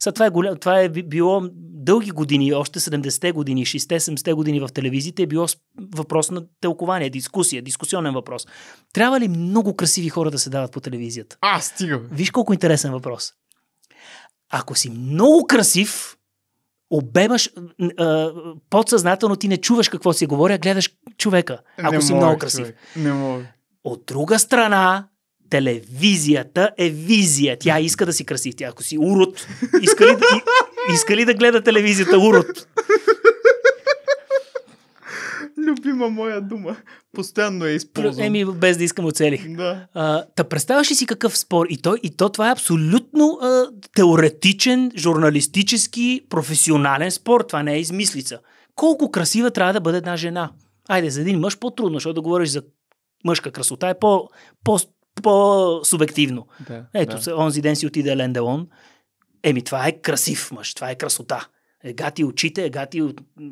Сега това е, голям, това е било дълги години, още 70-те години, 60-70-те години в телевизиите е било въпрос на тълкование, дискусия, дискусионен въпрос. Трябва ли много красиви хора да се дават по телевизията? А, стига. Виж колко интересен въпрос. Ако си много красив, обемаш, а, подсъзнателно ти не чуваш какво си говори, а гледаш човека, ако не си мога, много красив. човек. Не мога. От друга страна, телевизията е визия. Тя иска да си красив. Тя, ако си урод, иска ли, да, иска ли да гледа телевизията урод? Любима моя дума. Постоянно я използвам. Еми, без да искам оцелих. Да. А, та представяш ли си какъв спор? И то, и то това е абсолютно а, теоретичен, журналистически, професионален спор. Това не е измислица. Колко красива трябва да бъде една жена? Айде, за един мъж по-трудно, защото да говориш за мъжка красота е по, по, по-субективно. да Ето, да. онзи ден си отиде Лен Делон. Еми, това е красив мъж, това е красота. Ега ти очите, ега ти от- м,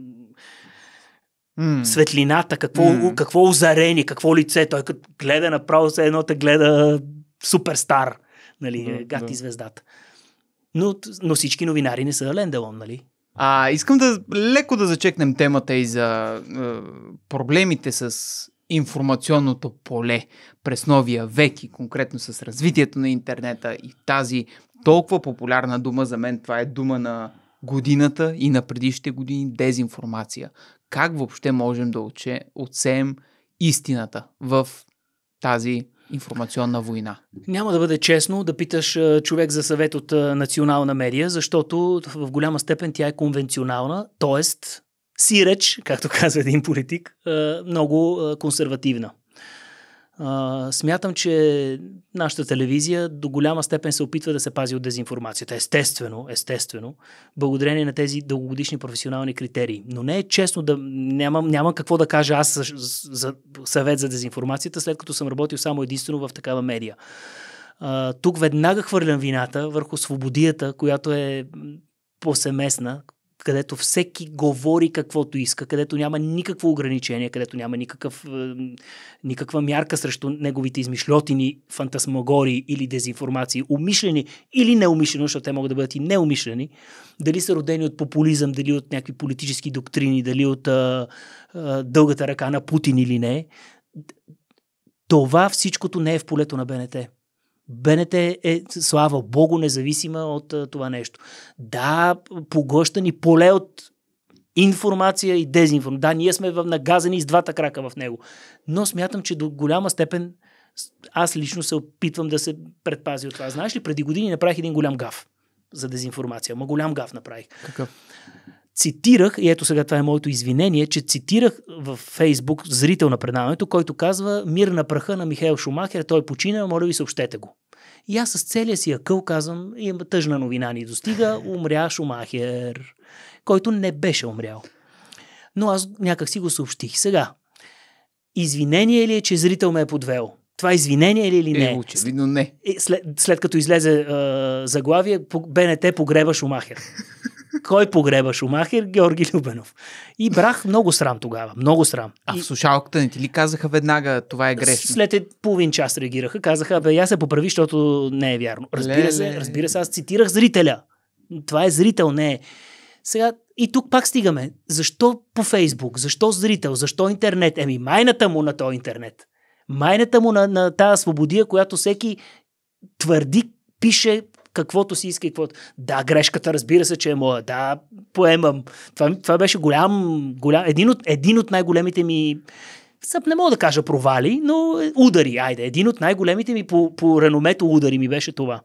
М. светлината, какво, М. какво озарение, какво лице. Той като гледа направо се едно те гледа суперстар. Нали, Да, ега ти да. звездата. Но, но всички новинари не са Лен Делон, нали? А, искам да леко да зачекнем темата и за е, проблемите с информационното поле през новия век и конкретно с развитието на интернета и тази толкова популярна дума за мен, това е дума на годината и на предишните години дезинформация. Как въобще можем да отче, отсеем истината в тази информационна война? Няма да бъде честно да питаш човек за съвет от национална медия, защото в голяма степен тя е конвенционална, т.е. сиреч, както казва един политик, много консервативна. Смятам, че нашата телевизия до голяма степен се опитва да се пази от дезинформацията. Естествено, естествено, благодарение на тези дългогодишни професионални критерии. Но не е честно да... Нямам, нямам какво да кажа аз за, за съвет за дезинформацията, след като съм работил само единствено в такава медия. Тук веднага хвърлям вината върху свободията, която е повсеместна, където всеки говори каквото иска, където няма никакво ограничение, където няма никакъв, е, никаква мярка срещу неговите измишлетини, фантасмагори или дезинформации, умишлени или неумишлено, защото те могат да бъдат и неумишлени, дали са родени от популизъм, дали от някакви политически доктрини, дали от а, а, дългата ръка на Путин или не. Това всичкото не е в полето на БНТ. БНТ е, слава Богу, независима от а, това нещо. Да, поглъща ни поле от информация и дезинформация. Да, ние сме нагазани с двата крака в него. Но смятам, че до голяма степен аз лично се опитвам да се предпазя от това. Знаеш ли, преди години направих един голям гаф за дезинформация. Ма голям гаф направих Какъв? Цитирах, и ето сега това е моето извинение, че цитирах в Фейсбук зрител на предаването, който казва Мир на праха на Михаил Шумахер, той почина, моля ви съобщете го. И аз с целия си акъл казвам, има тъжна новина ни достига, умря Шумахер, който не беше умрял. Но аз някак си го съобщих. Сега, извинение ли е, че зрител ме е подвел? Това извинение ли или не? Е, очевидно не. След, след като излезе а, заглавие, БНТ погреба Шумахер. Кой погреба Шумахер? Георги Любенов. И брах много срам тогава. Много срам. А и в слушалката не ти ли казаха веднага това е грешно? след е- половин час реагираха. Казаха, бе, я се поправи, защото не е вярно. Разбира се, разбира се, аз цитирах зрителя. Това е зрител, не е. Сега, и тук пак стигаме. Защо по Фейсбук? Защо зрител? Защо интернет? Еми, майната му на този интернет. Майната му на, на тази свободия, която всеки твърди, пише каквото си иска и каквото. Да, грешката, разбира се, че е моя. Да, поемам. Това, това беше голям, голям един, от, един от най-големите ми Съп не мога да кажа провали, но удари, айде. Един от най-големите ми по, по реномето удари ми беше това,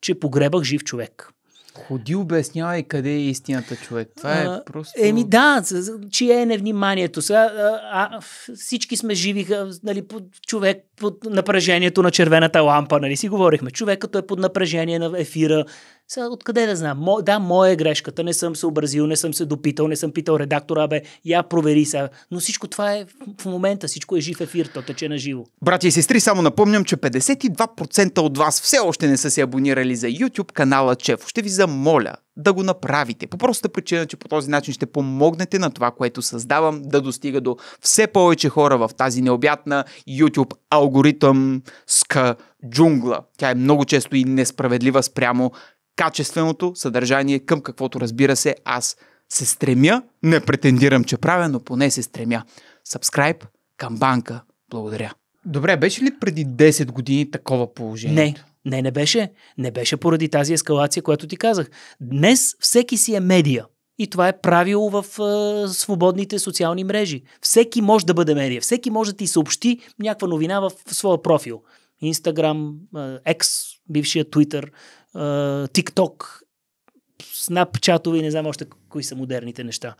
че погребах жив човек. Ходи обяснявай къде е истината, човек. Това е просто... Еми да, чие е невниманието. Сега, а, а, всички сме живи, нали, под, човек под напрежението на червената лампа, нали си говорихме. Човек като е под напрежение на ефира. Сега, откъде да знам? Мо, да, моя е грешката. Не съм се образил, не съм се допитал, не съм питал редактора, бе, я провери сега. Но всичко това е в- момента, всичко е жив ефир, то тече на живо. Братя и сестри, само напомням, че 52% от вас все още не са се абонирали за YouTube канала Чефо. Ще ви замоля да го направите. По простата причина, че по този начин ще помогнете на това, което създавам, да достига до все повече хора в тази необятна YouTube алгоритъмска джунгла. Тя е много често и несправедлива спрямо качественото съдържание, към каквото разбира се аз се стремя. Не претендирам, че правя, но поне се стремя. Subscribe към банка. Благодаря. Добре, беше ли преди 10 години такова положение? Не, не, не беше. Не беше поради тази ескалация, която ти казах. Днес всеки си е медия. И това е правило в е, свободните социални мрежи. Всеки може да бъде медия. Всеки може да ти съобщи някаква новина в своя профил. Инстаграм, X, бившия Twitter, е, TikTok, Snapchat и не знам още кои са модерните неща.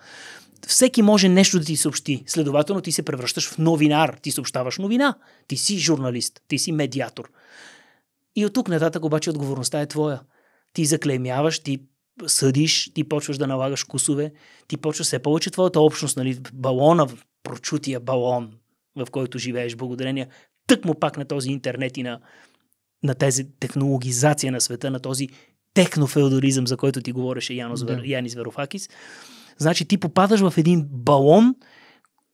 Всеки може нещо да ти съобщи. Следователно ти се превръщаш в новинар. Ти съобщаваш новина. Ти си журналист. Ти си медиатор. И от тук нататък обаче отговорността е твоя. Ти заклеймяваш, ти съдиш, ти почваш да налагаш вкусове, ти почваш все повече твоята общност, нали, балона, прочутия балон, в който живееш, благодарение тък му пак на този интернет и на, на тези технологизация на света, на този технофеодализъм, за който ти говореше Янос, да. Янис Верофакис. Значи ти попадаш в един балон,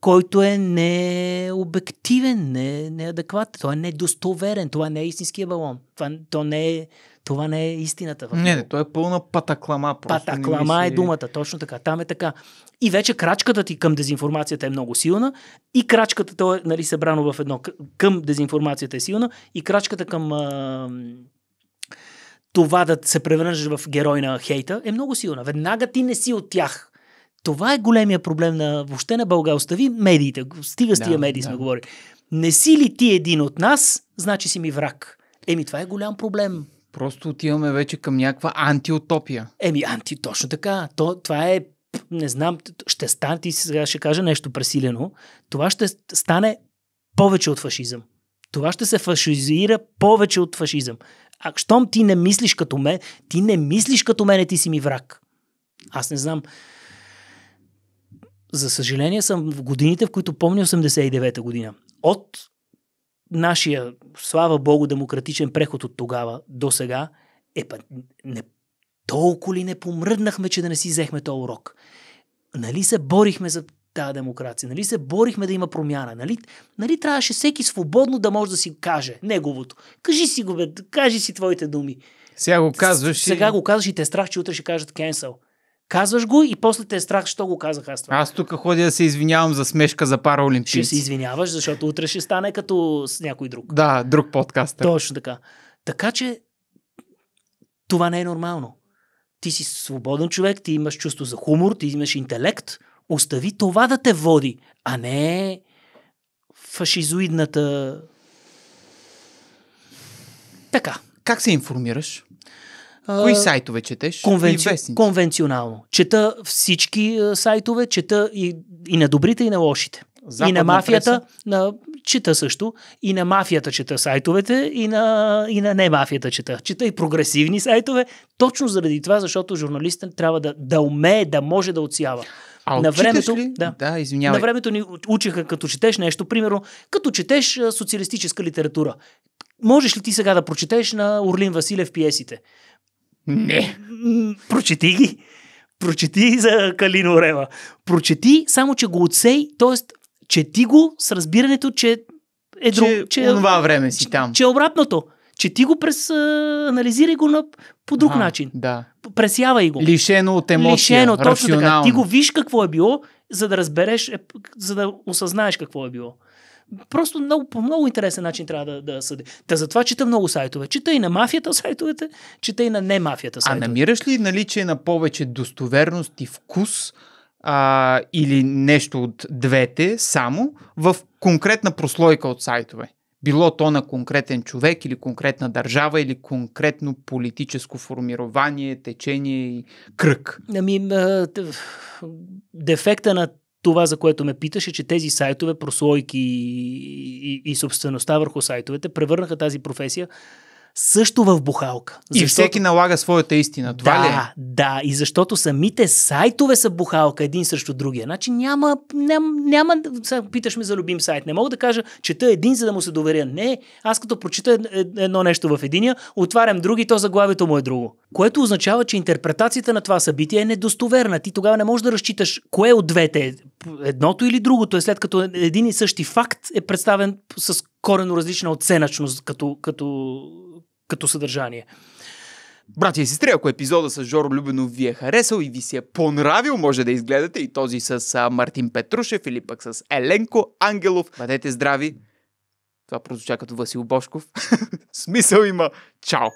който е необективен, не, неадекватен, той е недостоверен, това не е истинския балон. Това, то не е, това не е истината. Не, не, то е пълна патаклама. Патаклама мисли... е думата, точно така. Там е така. И вече крачката ти към дезинформацията е много силна и крачката, то е нали, събрано в едно, към дезинформацията е силна и крачката към а, това да се превърнеш в герой на хейта е много силна. Веднага ти не си от тях. Това е големия проблем на въобще на България. Остави медиите. Стига с тия да, медии да. сме говорили. Не си ли ти един от нас, значи си ми враг. Еми, това е голям проблем. Просто отиваме вече към някаква антиутопия. Еми, анти, точно така. То, това е, не знам, ще стане, ти сега ще кажа нещо пресилено, това ще стане повече от фашизъм. Това ще се фашизира повече от фашизъм. А щом ти не мислиш като мен, ти не мислиш като мене, ти си ми враг. Аз не знам. За съжаление съм в годините, в които помня 89-та година. От нашия, слава Богу, демократичен преход от тогава до сега, е па, не, толкова ли не помръднахме, че да не си взехме този урок? Нали се борихме за тази демокрация? Нали се борихме да има промяна? Нали, нали трябваше всеки свободно да може да си каже неговото? Кажи си го, бе, кажи си твоите думи. Сега го казваш. Сега и... го казваш и те страх, че утре ще кажат cancel. Казваш го и после те е страх, що го казах аз това. Аз тук ходя да се извинявам за смешка за параолимпийци. Ще се извиняваш, защото утре ще стане като с някой друг. Да, друг подкаст. Точно така. Така че това не е нормално. Ти си свободен човек, ти имаш чувство за хумор, ти имаш интелект. Остави това да те води, а не фашизоидната... Така. Как се информираш? Кои сайтове четеш? Конвенци... Конвенционално. Чета всички сайтове, чета и, и на добрите, и на лошите. Западна и на мафията, на, чета също. И на мафията чета сайтовете, и на, и на не мафията чета. Чета и прогресивни сайтове, точно заради това, защото журналистът трябва да, да умее, да може да отсява. А на времето, ли? Да, да извинявай. На времето ни учиха, като четеш нещо, примерно, като четеш социалистическа литература. Можеш ли ти сега да прочетеш на Орлин Василев пиесите? Не. Прочети ги. Прочети за Калино Рева. Прочети, само че го отсей, т.е. чети го с разбирането, че е друг. Че, че това време си там. Че е обратното. Чети го през... анализирай го на, по друг а, начин. Да. Пресявай го. Лишено от емоция. Лишено, точно така. Ти го виж какво е било, за да разбереш, е, за да осъзнаеш какво е било. Просто много, по много интересен начин трябва да, да съди. Та затова чета много сайтове. Чета и на мафията сайтовете, чета и на не мафията сайтове. А намираш ли наличие на повече достоверност и вкус а, или нещо от двете само в конкретна прослойка от сайтове? Било то на конкретен човек или конкретна държава или конкретно политическо формирование, течение и кръг. Ами, дефекта на това, за което ме питаше, че тези сайтове, прослойки и, и, и собствеността върху сайтовете превърнаха тази професия също в бухалка. Защото... И всеки налага своята истина. Това да, ли е? Да, и защото самите сайтове са бухалка един срещу другия. Значи няма, няма, няма питаш ме за любим сайт. Не мога да кажа, чета един, за да му се доверя. Не, аз като прочита едно нещо в единия, отварям други, то заглавието му е друго. Което означава, че интерпретацията на това събитие е недостоверна. Ти тогава не можеш да разчиташ кое от двете е едното или другото е след като един и същи факт е представен с корено различна оценъчност като, като като съдържание. Братя и сестри, ако епизода с Жоро Любенов ви е харесал и ви се е понравил, може да изгледате и този с Мартин Петрушев или пък с Еленко Ангелов. Бъдете здрави! Това прозвуча като Васил Бошков. Смисъл има. Чао!